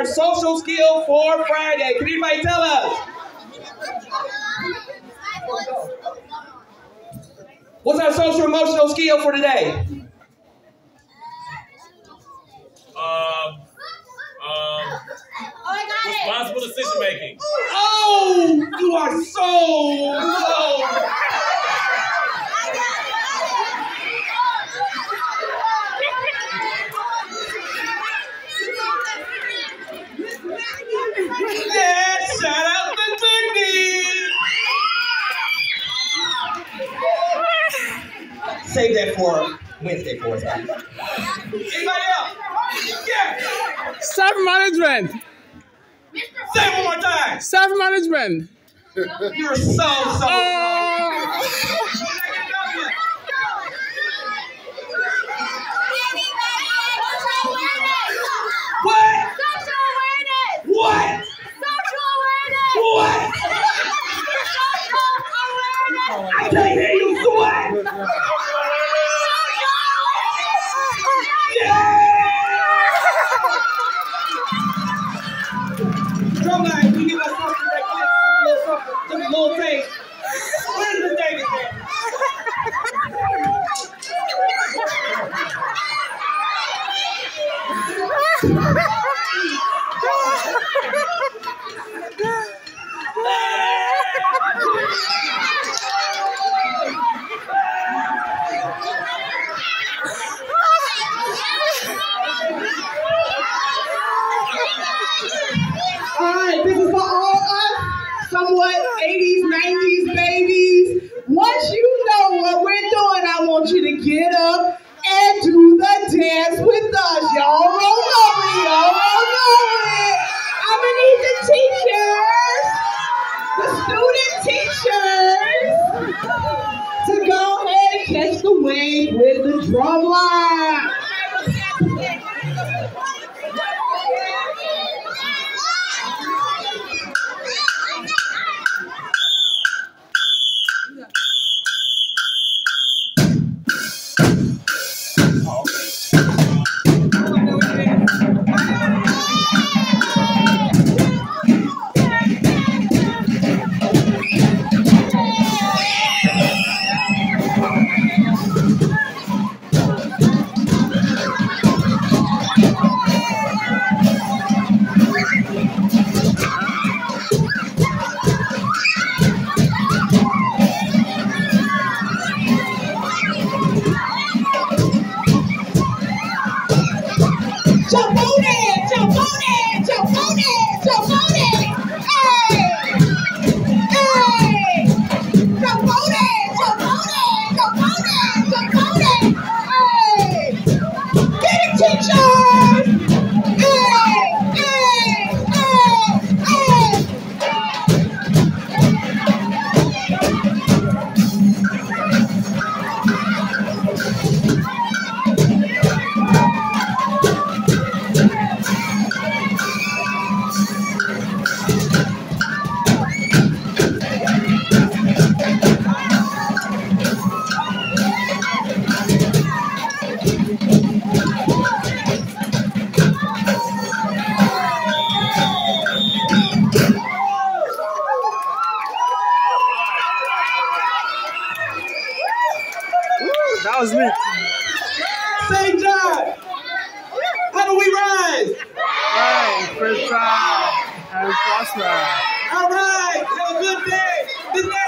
is our social skill for Friday? Can anybody tell us? What's our social emotional skill for today? Um, um, responsible decision making. Oh, you are so Save that for Wednesday for us. Anybody else? Yeah. Self management. Say one more time. Self management. You're so so. Oh. What? What? What? I can't hear you. What? Yeah! Drum line, can you give us something right quick? Give us something, just a little taste. Where's the David at? All right, this is for all us, somewhat 80s, 90s babies. Once you know what we're doing, I want you to get up and do the dance with us. Y'all student teachers, to go ahead and catch the wave with the drum line. Já tem St. John. How do we rise? Rise, Chris Brown, and Prosper. All right, have a good day.